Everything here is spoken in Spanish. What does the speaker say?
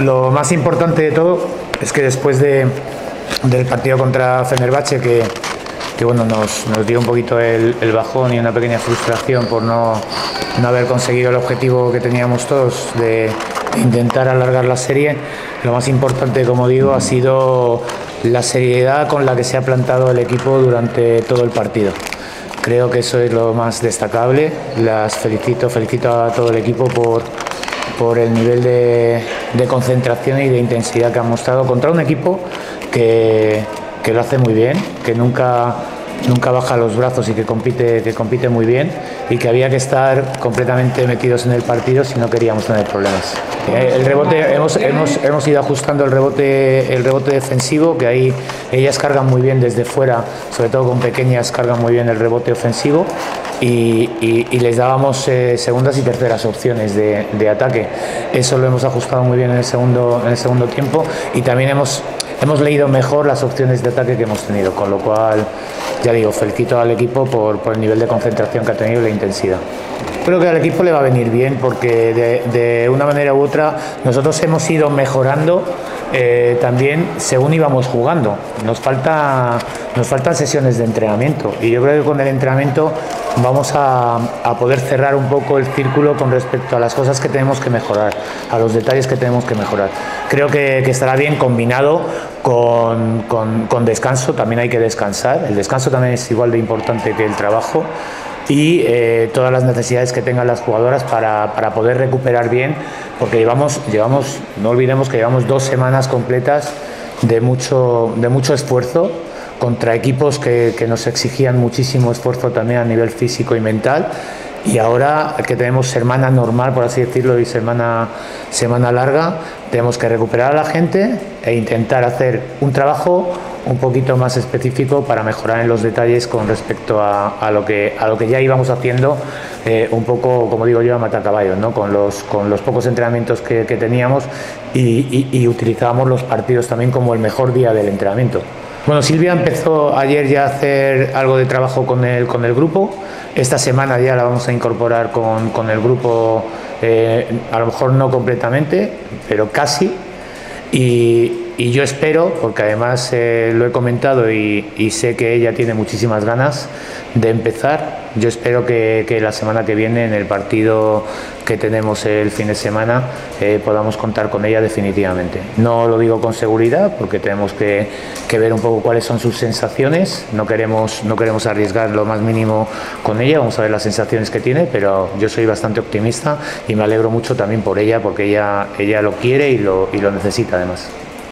Lo más importante de todo es que después de, del partido contra Fenerbahce, que, bueno, nos, nos, dio un poquito el, el, bajón y una pequeña frustración por no, no, haber conseguido el objetivo que teníamos todos de intentar alargar la serie, lo más importante, como digo, ha sido la seriedad con la que se ha plantado el equipo durante todo el partido. Creo que eso es lo más destacable. Las felicito, felicito a todo el equipo por, por el nivel de, de, concentración y de intensidad que han mostrado contra un equipo que, que, lo hace muy bien, que nunca, nunca baja los brazos y que compite, que compite muy bien y que había que estar completamente metidos en el partido si no queríamos tener problemas. Eh, el rebote, hemos, hemos, hemos ido ajustando el rebote, el rebote defensivo, que ahí ellas cargan muy bien desde fuera, sobre todo con pequeñas cargan muy bien el rebote ofensivo y, y, les dábamos eh, segundas y terceras opciones de, de, ataque. Eso lo hemos ajustado muy bien en el segundo, en el segundo tiempo y también hemos, hemos leído mejor las opciones de ataque que hemos tenido, con lo cual, ya digo, felicito al equipo por, el nivel de concentración que ha tenido y la intensidad. Creo que al equipo le va a venir bien porque de, de una manera u otra nosotros hemos ido mejorando eh, también según íbamos jugando. Nos, falta, nos faltan sesiones de entrenamiento y yo creo que con el entrenamiento vamos a, a, poder cerrar un poco el círculo con respecto a las cosas que tenemos que mejorar, a los detalles que tenemos que mejorar. Creo que, que estará bien combinado con, con, con descanso, también hay que descansar. El descanso también es igual de importante que el trabajo y eh, todas las necesidades que tengan las jugadoras para, para, poder recuperar bien, porque llevamos, llevamos, no olvidemos que llevamos dos semanas completas de mucho, de mucho esfuerzo contra equipos que, que nos exigían muchísimo esfuerzo también a nivel físico y mental. Y ahora que tenemos semana normal, por así decirlo, y semana, semana larga, tenemos que recuperar a la gente e intentar hacer un trabajo un poquito más específico para mejorar en los detalles con respecto a, lo, que, a lo que ya íbamos haciendo eh, un poco, como digo yo, a matar caballos, ¿no? con, los, con los pocos entrenamientos que, teníamos y utilizábamos los partidos también como el mejor día del entrenamiento. Bueno, Silvia empezó ayer ya a hacer algo de trabajo con el, con el grupo. Esta semana ya la vamos a incorporar con, con el grupo, eh, a lo mejor no completamente, pero casi. Y, y yo espero, porque además eh, lo he comentado y, sé que ella tiene muchísimas ganas de empezar, yo espero que, que, la semana que viene en el partido que tenemos el fin de semana eh, podamos contar con ella definitivamente. No lo digo con seguridad porque tenemos que, que, ver un poco cuáles son sus sensaciones, no queremos, no queremos arriesgar lo más mínimo con ella, vamos a ver las sensaciones que tiene, pero yo soy bastante optimista y me alegro mucho también por ella porque ella, ella lo quiere y lo, y lo necesita además.